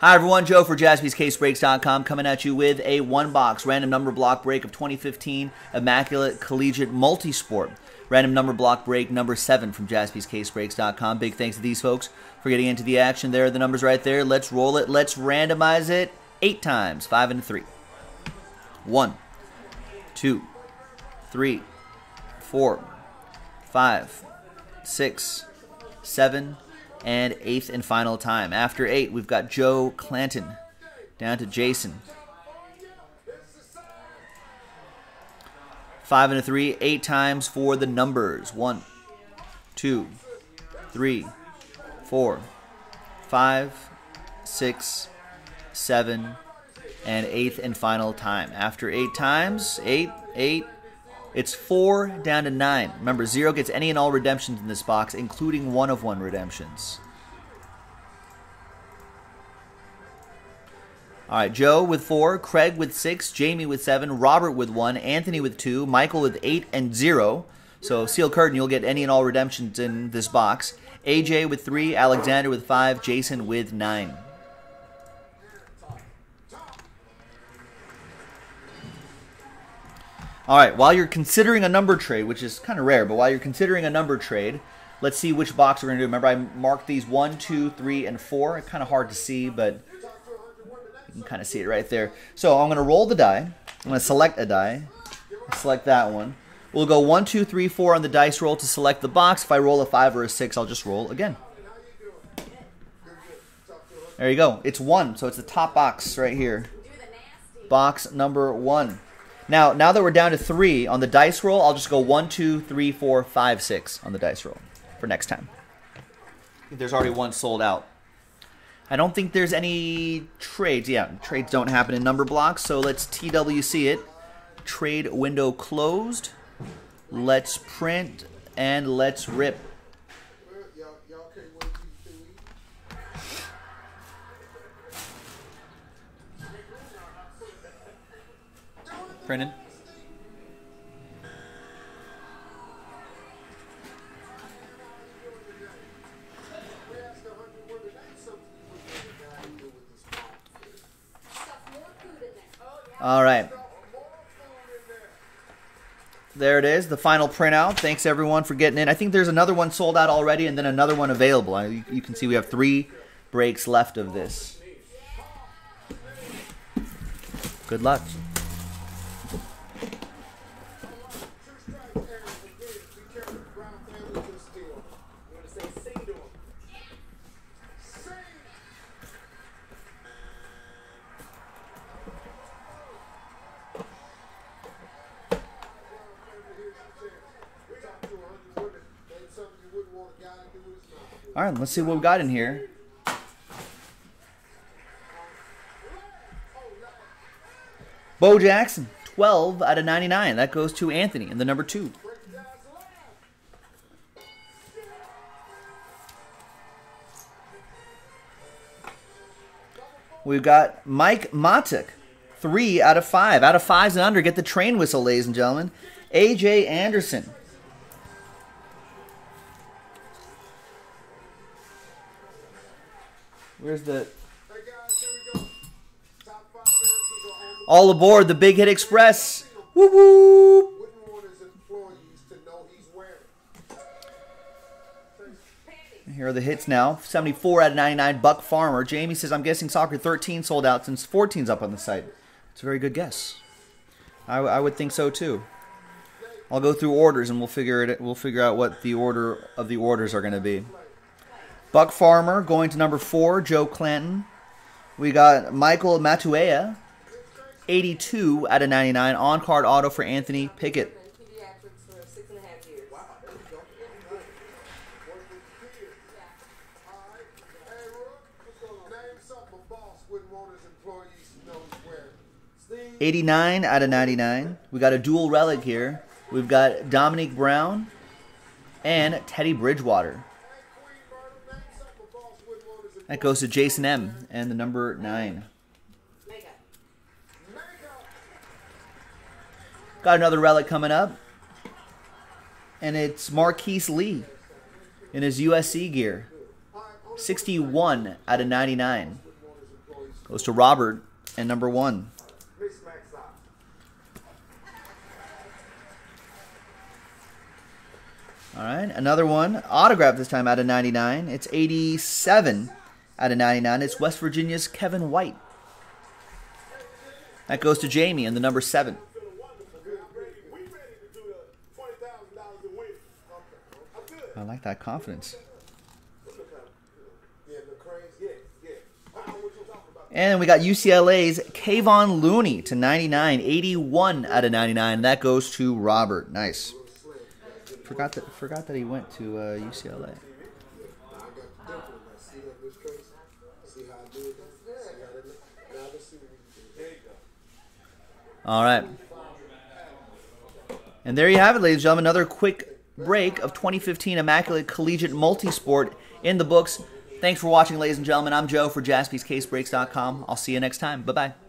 Hi, everyone. Joe for jaspyscasebreaks.com coming at you with a one box random number block break of 2015 Immaculate Collegiate Multisport. Random number block break number seven from jaspyscasebreaks.com. Big thanks to these folks for getting into the action. There the numbers right there. Let's roll it. Let's randomize it eight times. Five and three. One, two, three, four, five, six, seven, and eighth and final time. After eight, we've got Joe Clanton down to Jason. Five and a three, eight times for the numbers. One, two, three, four, five, six, seven, and eighth and final time. After eight times, eight, eight, it's four down to nine. Remember, zero gets any and all redemptions in this box, including one of one redemptions. All right, Joe with four, Craig with six, Jamie with seven, Robert with one, Anthony with two, Michael with eight and zero. So, seal curtain, you'll get any and all redemptions in this box. AJ with three, Alexander with five, Jason with nine. All right, while you're considering a number trade, which is kind of rare, but while you're considering a number trade, let's see which box we're going to do. Remember, I marked these one, two, three, and four. It's kind of hard to see, but you can kind of see it right there. So I'm going to roll the die. I'm going to select a die. Select that one. We'll go one, two, three, four on the dice roll to select the box. If I roll a five or a six, I'll just roll again. There you go. It's one, so it's the top box right here. Box number one. Now, now that we're down to three on the dice roll, I'll just go one, two, three, four, five, six on the dice roll for next time. There's already one sold out. I don't think there's any trades. Yeah, trades don't happen in number blocks, so let's TWC it. Trade window closed. Let's print and let's rip. Printed. All right. There it is, the final printout. Thanks everyone for getting in. I think there's another one sold out already and then another one available. You, you can see we have three breaks left of this. Good luck. All right, let's see what we got in here. Bo Jackson, 12 out of 99. That goes to Anthony in the number two. We've got Mike Matic, 3 out of 5. Out of 5s and under. Get the train whistle, ladies and gentlemen. A.J. Anderson, Where's the... All aboard the Big Hit Express. Woo woo! Here are the hits now. 74 out of 99, Buck Farmer. Jamie says, I'm guessing Soccer 13 sold out since 14's up on the site. It's a very good guess. I, I would think so too. I'll go through orders and we'll figure it. We'll figure out what the order of the orders are going to be. Buck Farmer going to number four, Joe Clanton. We got Michael Matuea, 82 out of 99. On card auto for Anthony Pickett. Eighty-nine out of ninety-nine. We got a dual relic here. We've got Dominique Brown and Teddy Bridgewater. That goes to Jason M. and the number nine. Got another relic coming up. And it's Marquise Lee in his USC gear. 61 out of 99. Goes to Robert and number one. All right, another one. Autograph this time out of 99. It's 87 out of 99. It's West Virginia's Kevin White. That goes to Jamie in the number seven. I like that confidence. And we got UCLA's Kevon Looney to 99, 81 out of 99. That goes to Robert. Nice. Forgot that forgot that he went to uh, UCLA. All right. And there you have it, ladies and gentlemen. Another quick break of 2015 Immaculate Collegiate Multisport in the books. Thanks for watching, ladies and gentlemen. I'm Joe for jaspyscasebreaks.com. I'll see you next time. Bye bye.